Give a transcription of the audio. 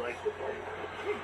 like the bike.